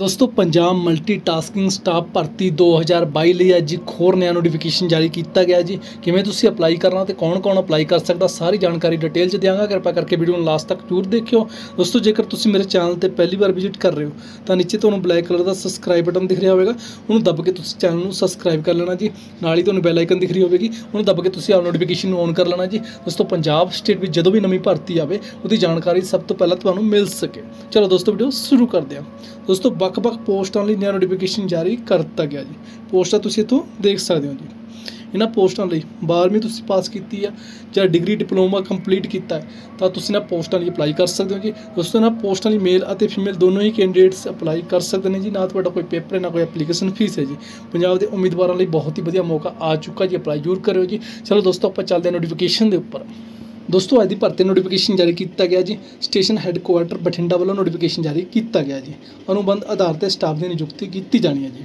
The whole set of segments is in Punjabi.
ਦੋਸਤੋ, ਪੰਜਾਬ ਮਲਟੀਟਾਸਕਿੰਗ ਸਟਾਫ ਭਰਤੀ 2022 ਲਈ ਅੱਜ ਇੱਕ ਹੋਰ ਨਿਆ ਨੋਟੀਫਿਕੇਸ਼ਨ ਜਾਰੀ ਕੀਤਾ ਗਿਆ ਜੀ। ਕਿਵੇਂ ਤੁਸੀਂ ਅਪਲਾਈ ਕਰਨਾ ਤੇ ਕੌਣ-ਕੌਣ ਅਪਲਾਈ ਕਰ ਸਕਦਾ, ਸਾਰੀ ਜਾਣਕਾਰੀ ਡਿਟੇਲ 'ਚ ਦਿਆਂਗਾ। ਕਿਰਪਾ ਕਰਕੇ ਵੀਡੀਓ ਨੂੰ ਲਾਸਟ ਤੱਕ ਜ਼ਰੂਰ ਦੇਖਿਓ। ਦੋਸਤੋ, ਜੇਕਰ ਤੁਸੀਂ ਮੇਰੇ ਚੈਨਲ ਤੇ ਪਹਿਲੀ ਵਾਰ ਵਿਜ਼ਿਟ ਕਰ ਰਹੇ ਹੋ, ਤਾਂ ਨੀਚੇ ਤੁਹਾਨੂੰ ਬਲੈਕ ਕਲਰ ਦਾ ਸਬਸਕ੍ਰਾਈਬ ਬਟਨ ਦਿਖ ਰਿਹਾ ਹੋਵੇਗਾ। ਉਹਨੂੰ ਦੱਬ ਕੇ ਤੁਸੀਂ ਚੈਨਲ ਨੂੰ ਸਬਸਕ੍ਰਾਈਬ ਕਰ ਲੈਣਾ ਜੀ। ਨਾਲ ਹੀ ਤੁਹਾਨੂੰ ਬੈਲ ਆਈਕਨ ਦਿਖ ਰਹੀ ਹੋਵੇਗੀ। ਉਹਨੂੰ ਦੱਬ ਕੇ ਤੁਸੀਂ ਆ ਨੋਟੀਫਿਕੇਸ਼ਨ ਨੂੰ ਔਨ ਕਰ ਲੈਣਾ ਜੀ। ਦੋਸਤੋ, ਪੰਜਾਬ ਸਟੇਟ ਵਿੱਚ ਜਦੋਂ ਵੀ ਨਵੀਂ ਭਰਤੀ ਆਵੇ, ਉਹਦੀ ਜਾਣਕਾਰੀ ਸਭ ਤੋਂ ਪਹਿਲਾਂ ਤੁਹਾਨੂੰ ਮਿਲ ਸਕੇ। ਚਲੋ ਦੋਸਤੋ ਵੀਡੀਓ ਸ਼ੁਰੂ ਕਰਦੇ ਹਾਂ। ਦੋਸਤੋ ਵੱਖ-ਵੱਖ ਪੋਸਟਾਂ ਲਈ ਨਵਾਂ ਨੋਟੀਫਿਕੇਸ਼ਨ ਜਾਰੀ ਕਰ ਦਿੱਤਾ ਗਿਆ ਜੀ। ਪੋਸਟਾਂ ਤੁਸੀਂ ਇੱਥੋਂ ਦੇਖ ਸਕਦੇ ਹੋ ਜੀ। ਇਹਨਾਂ ਪੋਸਟਾਂ ਲਈ 12ਵੀਂ ਤੁਸੀਂ ਪਾਸ ਕੀਤੀ ਆ, ਜਾਂ ਡਿਗਰੀ ਡਿਪਲੋਮਾ ਕੰਪਲੀਟ ਕੀਤਾ ਤਾਂ ਤੁਸੀਂ ਇਹਨਾਂ ਪੋਸਟਾਂ ਲਈ ਅਪਲਾਈ ਕਰ ਸਕਦੇ ਹੋ ਜੀ। ਦੋਸਤੋ, ਇਹਨਾਂ ਪੋਸਟਾਂ ਲਈ ਮੇਲ ਅਤੇ ਫੀਮੇਲ ਦੋਨੋਂ ਹੀ ਕੈਂਡੀਡੇਟਸ ਅਪਲਾਈ ਕਰ ਸਕਦੇ ਨੇ ਜੀ। ਨਾ ਤੁਹਾਡਾ ਕੋਈ ਪੇਪਰ ਹੈ, ਨਾ ਕੋਈ ਐਪਲੀਕੇਸ਼ਨ ਫੀਸ ਹੈ ਜੀ। ਪੰਜਾਬ ਦੇ ਉਮੀਦਵਾਰਾਂ ਲਈ ਬਹੁਤ ਹੀ ਵਧੀਆ ਮੌਕਾ ਆ ਚੁੱਕਾ ਜੀ। ਅਪਲਾਈ ਜ਼ਰੂਰ ਕਰਿਓ ਜੀ। ਚਲੋ ਦੋਸਤੋ, ਆਪਾਂ ਚੱਲਦੇ ਹਾਂ ਨੋਟੀਫਿਕੇਸ਼ਨ ਦੇ ਉੱਪਰ। ਦੋਸਤੋ, ਅੱਜ ਦੀ ਭਰਤੀ ਨੋਟੀਫਿਕੇਸ਼ਨ ਜਾਰੀ ਕੀਤਾ ਗਿਆ ਜੀ। ਸਟੇਸ਼ਨ ਹੈੱਡਕੁਆਰਟਰ ਬਠਿੰਡਾ ਵੱਲੋਂ ਨੋਟੀਫਿਕੇਸ਼ਨ ਜਾਰੀ ਕੀਤਾ ਗਿਆ ਜੀ। ਅਨੁਬੰਧ ਆਧਾਰ ਤੇ ਸਟਾਫ ਦੀ ਨਿਯੁਕਤੀ ਕੀਤੀ ਜਾਣੀ ਹੈ ਜੀ।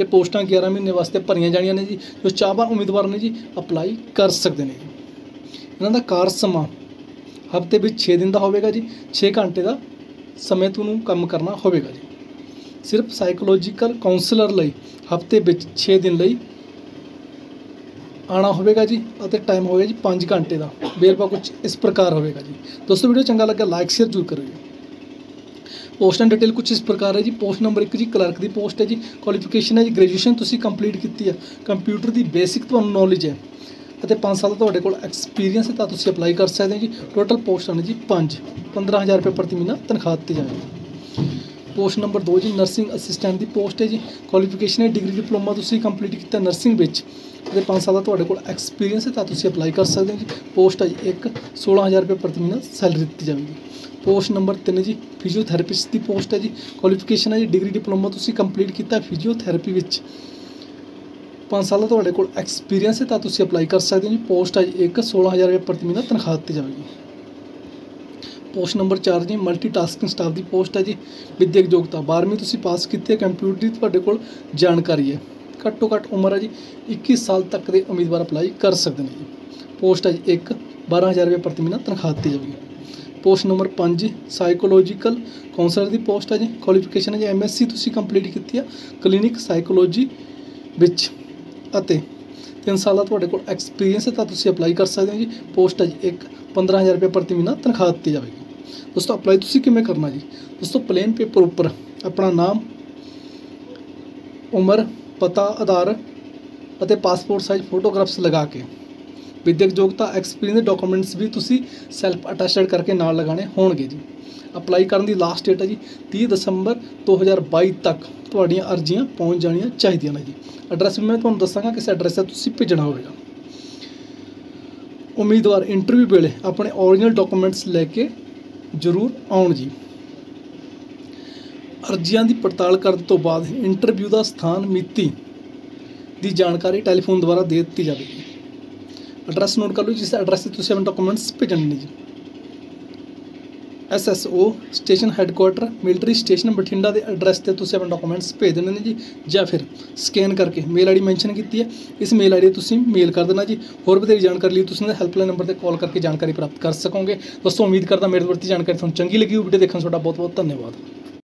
ਇਹ ਪੋਸਟਾਂ 11 ਮਹੀਨੇ ਵਾਸਤੇ ਭਰੀਆਂ ਜਾਣੀਆਂ ਨੇ ਜੀ, ਜੋ ਚਾਹਵਾਨ ਉਮੀਦਵਾਰ ਨੇ ਜੀ ਅਪਲਾਈ ਕਰ ਸਕਦੇ ਨੇ ਜੀ। ਇਹਨਾਂ ਦਾ ਕਾਰ ਸਮਾਂ ਹਫ਼ਤੇ ਵਿੱਚ 6 ਦਿਨ ਦਾ ਹੋਵੇਗਾ ਜੀ। 6 ਘੰਟੇ ਦਾ ਸਮੇਂ ਤੁਹਾਨੂੰ ਕੰਮ ਕਰਨਾ ਹੋਵੇਗਾ ਜੀ। ਸਿਰਫ ਸਾਈਕੋਲੋਜੀਕਲ ਕਾਉਂਸਲਰ ਲਈ ਹਫ਼ਤੇ ਵਿੱਚ 6 ਦਿਨ ਲਈ ਆਣਾ ਹੋਵੇਗਾ ਜੀ ਅਤੇ ਟਾਈਮ ਹੋਵੇਗਾ ਜੀ 5 ਘੰਟੇ ਦਾ। ਵੇਰਵਾ ਕੁਝ ਇਸ ਪ੍ਰਕਾਰ ਹੋਵੇਗਾ ਜੀ। ਦੋਸਤੋ ਵੀਡੀਓ ਚੰਗਾ ਲੱਗਾ ਲਾਈਕ ਸ਼ੇਅਰ ਜ਼ਰੂਰ ਕਰੋ ਜੀ। ਪੋਸਟ ਡਿਟੇਲ ਕੁਝ ਇਸ ਪ੍ਰਕਾਰ ਹੈ ਜੀ। ਪੋਸਟ ਨੰਬਰ 1 ਜੀ ਕਲਰਕ ਦੀ ਪੋਸਟ ਹੈ ਜੀ। ਕੁਆਲੀਫਿਕੇਸ਼ਨ ਹੈ ਜੀ। ਗ੍ਰੈਜੂਏਸ਼ਨ ਤੁਸੀਂ ਕੰਪਲੀਟ ਕੀਤੀ ਹੈ। ਕੰਪਿਊਟਰ ਦੀ ਬੇਸਿਕ ਤੁਹਾਨੂੰ ਨੌਲੇਜ ਹੈ। ਅਤੇ 5 ਸਾਲ ਦਾ ਤੁਹਾਡੇ ਕੋਲ ਐਕਸਪੀਰੀਅੰਸ ਹੈ ਤਾਂ ਤੁਸੀਂ ਅਪਲਾਈ ਕਰ ਸਕਦੇ ਹੋ ਜੀ। ਟੋਟਲ ਪੋਸਟਾਂ ਨੇ ਜੀ 5 15000 ਰੁਪਏ ਪ੍ਰਤੀ ਮਹੀਨਾ ਤਨਖਾਹ ਦਿੱਤੀ ਜਾਵੇਗੀ ਪੋਸਟ ਨੰਬਰ 2 ਜੀ ਨਰਸਿੰਗ ਅਸਿਸਟੈਂਟ ਦੀ ਪੋਸਟ ਹੈ ਜੀ। ਕੁਆਲੀਫਿਕੇਸ਼ਨ ਹੈ ਡਿਗਰੀ ਡਿਪਲੋਮਾ ਤੁਸੀਂ ਕੰਪਲੀਟ ਕੀਤਾ ਨਰਸਿੰਗ ਵਿੱਚ। ਅਤੇ 5 ਸਾਲ ਦਾ ਤੁਹਾਡੇ ਕੋਲ ਐਕਸਪੀਰੀਅੰਸ ਹੈ, ਤਾਂ ਤੁਸੀਂ ਅਪਲਾਈ ਕਰ ਸਕਦੇ ਹੋ ਜੀ। ਪੋਸਟ ਹੈ ਜੀ, ਇੱਕ 16000 ਰੁਪਏ ਪ੍ਰਤੀ ਮਹੀਨਾ ਸੈਲਰੀ ਦਿੱਤੀ ਜਾਵੇਗੀ। ਪੋਸਟ ਨੰਬਰ 3 ਜੀ ਫਿਜ਼ੀਓਥੈਰੇਪਿਸਟ ਦੀ ਪੋਸਟ ਹੈ ਜੀ। ਕੁਆਲੀਫਿਕੇਸ਼ਨ ਹੈ ਜੀ ਡਿਗਰੀ ਡਿਪਲੋਮਾ ਤੁਸੀਂ ਕੰਪਲੀਟ ਕੀਤਾ ਫਿਜ਼ੀਓਥੈਰੇਪੀ ਵਿੱਚ। 5 ਸਾਲ ਦਾ ਤੁਹਾਡੇ ਕੋਲ ਐਕਸਪੀਰੀਅੰਸ ਹੈ, ਤਾਂ ਤੁਸੀਂ ਅਪਲਾਈ ਕਰ ਸਕਦੇ ਹੋ ਜੀ। ਪੋਸਟ ਹੈ ਜੀ, ਇੱਕ 16000 ਰੁਪਏ ਪ੍ਰਤੀ ਮਹੀਨਾ ਤਨਖਾਹ ਦਿੱਤੀ ਜਾਵੇਗੀ। ਪੋਸਟ ਨੰਬਰ 4 ਜੀ ਮਲਟੀਟਾਸਕਿੰਗ ਸਟਾਫ ਦੀ ਪੋਸਟ ਹੈ ਜੀ, ਵਿਦਿਅਕ ਯੋਗਤਾ। 12ਵੀਂ ਤੁਸੀਂ ਪਾਸ ਕੀਤੀ ਹੈ ਕੰਪਿਊਟਰ ਦੀ ਤੁਹਾਡੇ ਕੋਲ ਜਾਣਕਾਰੀ ਹੈ। ਘੱਟੋ ਘੱਟ ਉਮਰ ਹੈ ਜੀ 21 ਸਾਲ ਤੱਕ ਦੇ ਉਮੀਦਵਾਰ ਅਪਲਾਈ ਕਰ ਸਕਦੇ ਨੇ ਜੀ। ਪੋਸਟ ਹੈ ਜੀ, ਇੱਕ 12000 ਰੁਪਏ ਪ੍ਰਤੀ ਮਹੀਨਾ ਤਨਖਾਹ ਦਿੱਤੀ ਜਾਵੇਗੀ। ਪੋਸਟ ਨੰਬਰ 5 ਸਾਈਕੋਲੋਜੀਕਲ ਕਾਉਂਸਲਰ ਦੀ ਪੋਸਟ ਹੈ ਜੀ ਕੁਆਲੀਫਿਕੇਸ਼ਨ ਹੈ ਜੀ ਐਮਐਸਸੀ ਤੁਸੀਂ ਕੰਪਲੀਟ ਕੀਤੀ ਹੈ ਕਲੀਨਿਕ ਸਾਈਕੋਲੋਜੀ ਵਿੱਚ। ਅਤੇ 3 ਸਾਲ ਦਾ ਤੁਹਾਡੇ ਕੋਲ ਐਕਸਪੀਰੀਅੰਸ ਹੈ, ਤਾਂ ਤੁਸੀਂ ਅਪਲਾਈ ਕਰ ਸਕਦੇ ਹੋ ਜੀ। ਪੋਸਟ ਹੈ ਜੀ, ਇੱਕ 15000 ਰੁਪਏ ਪ੍ਰਤੀ ਮਹੀਨਾ ਤਨਖਾਹ ਦਿੱਤੀ ਜਾਵੇਗੀ। ਦੋਸਤੋ ਅਪਲਾਈ ਤੁਸੀਂ ਕਿਵੇਂ ਕਰਨਾ ਜੀ? ਦੋਸਤੋ ਪਲੇਨ ਪੇਪਰ ਉੱਪਰ ਆਪਣਾ ਨਾਮ, ਉਮਰ, ਪਤਾ, ਆਧਾਰ ਅਤੇ ਪਾਸਪੋਰਟ ਸਾਈਜ਼ ਫੋਟੋਗ੍ਰਾਫਸ ਲਗਾ ਕੇ ਵਿਦਿਅਕ ਯੋਗਤਾ ਐਕਸਪੀਰੀਅੰਸ ਦੇ ਡਾਕੂਮੈਂਟਸ ਵੀ ਤੁਸੀਂ ਸੈਲਫ ਅਟੈਸਟਡ ਕਰਕੇ ਨਾਲ ਲਗਾਣੇ ਹੋਣਗੇ ਜੀ। ਅਪਲਾਈ ਕਰਨ ਦੀ ਲਾਸਟ ਡੇਟ ਹੈ ਜੀ 30 ਦਸੰਬਰ 2022 ਤੱਕ ਤੁਹਾਡੀਆਂ ਅਰਜ਼ੀਆਂ ਪਹੁੰਚ ਜਾਣੀਆਂ ਚਾਹੀਦੀਆਂ ਨੇ ਜੀ। ਐਡਰੈਸ ਵੀ ਮੈਂ ਤੁਹਾਨੂੰ ਦੱਸਾਂਗਾ, ਕਿਸ ਐਡਰੈਸ ਤੇ ਤੁਸੀਂ ਭੇਜਣਾ ਹੋਵੇਗਾ। ਉਮੀਦਵਾਰ ਇੰਟਰਵਿਊ ਵੇਲੇ ਆਪਣੇ ਓਰੀਜਨਲ ਡਾਕੂਮੈਂਟਸ ਲੈ ਕੇ ਜ਼ਰੂਰ ਆਉਣ ਜੀ। ਅਰਜ਼ੀਆਂ ਦੀ ਪੜਤਾਲ ਕਰਨ ਤੋਂ ਬਾਅਦ ਇੰਟਰਵਿਊ ਦਾ ਸਥਾਨ ਮਿਤੀ ਦੀ ਜਾਣਕਾਰੀ ਟੈਲੀਫੋਨ ਦੁਆਰਾ ਦੇ ਦਿੱਤੀ ਜਾਵੇਗੀ। ਐਡਰੈਸ ਨੋਟ ਕਰ ਲਓ ਜਿਸ ਐਡਰੈਸ ਤੇ ਤੁਸੀਂ ਆਪਣੇ ਡਾਕੂਮੈਂਟਸ ਭੇਜਣੇ ਨੇ ਜੀ। SSO station headquarter, military station Bathinda ਦੇ ਐਡਰੈਸ ਤੇ ਤੁਸੀਂ ਆਪਣੇ ਡਾਕੂਮੈਂਟਸ ਭੇਜ ਦੇਣੇ ਨੇ ਜੀ, ਜਾਂ ਫਿਰ ਸਕੈਨ ਕਰਕੇ ਮੇਲ ਆਈਡੀ ਮੈਂਸ਼ਨ ਕੀਤੀ ਹੈ। ਇਸ ਮੇਲ ਆਈਡੀ ਤੁਸੀਂ ਮੇਲ ਕਰ ਦੇਣਾ ਜੀ। ਹੋਰ ਵਧੇਰੇ ਜਾਣਕਾਰੀ ਲਈ ਤੁਸੀਂ ਇਹਨਾਂ ਹੈਲਪਲਾਈਨ ਨੰਬਰ ਤੇ ਕਾਲ ਕਰਕੇ ਜਾਣਕਾਰੀ ਪ੍ਰਾਪਤ ਕਰ ਸਕੋਗੇ। ਦੋਸਤੋ ਉਮੀਦ ਕਰਦਾ ਮੇਰੇ ਵਰਤੀ ਜਾਣਕਾਰੀ ਤੁਹਾਨੂੰ ਚੰਗੀ ਲੱਗੀ ਵੀਡੀਓ ਦੇਖਣ ਤੁਹਾਡਾ ਬਹੁਤ ਬਹੁਤ ਧੰਨਵਾਦ।